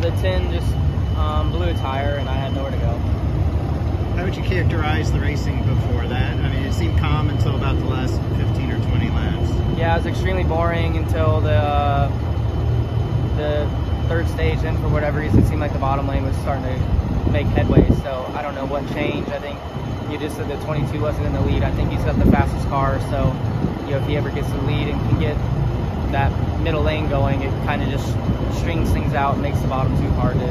the 10 just um, blew a tire and I had nowhere to go. How would you characterize the racing before that? I mean, it seemed calm until about the last 15 or 20 laps. Yeah, it was extremely boring until the uh, the third stage. Then, for whatever reason, it seemed like the bottom lane was starting to make headway. So I don't know what changed. I think you just said the 22 wasn't in the lead. I think he's got the fastest car. So you know, if he ever gets the lead and can get that middle lane going, it kind of just strings things out makes the bottom too hard to.